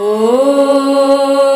Oh.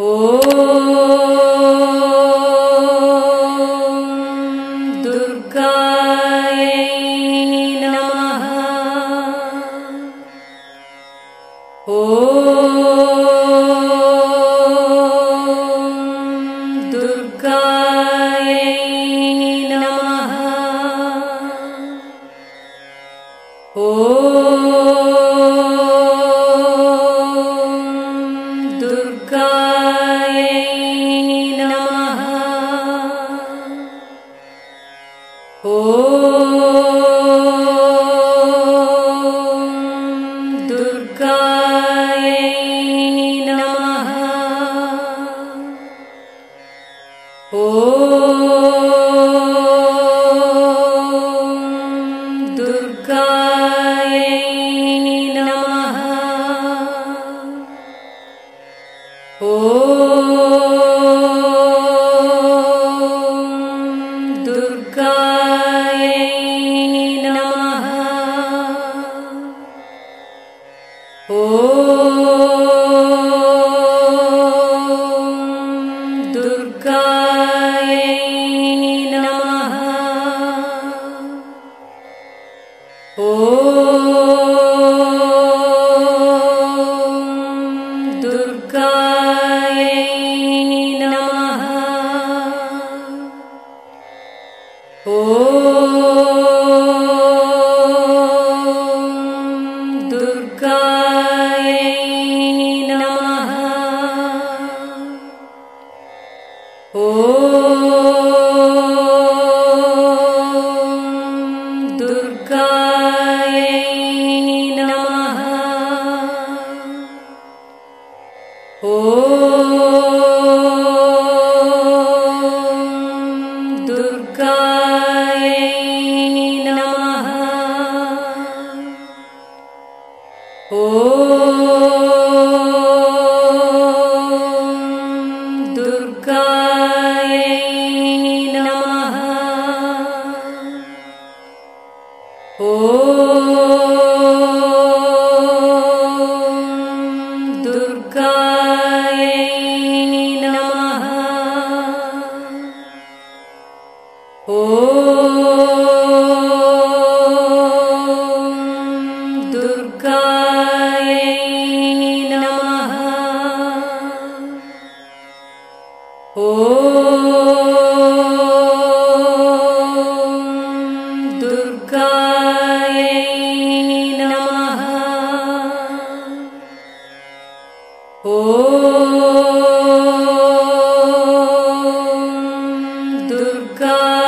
ो दुर्गा नमः। ओ दुर्गा नमः। ओ दुर्गा नमः। ओ दुर्गा नमः। ओ दुर्गा नमः। ओ दुर्गा